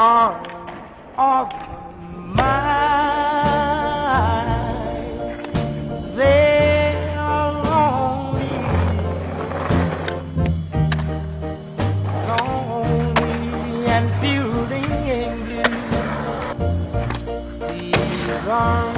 arms of mine. They are lonely, lonely and feeling blue. These arms.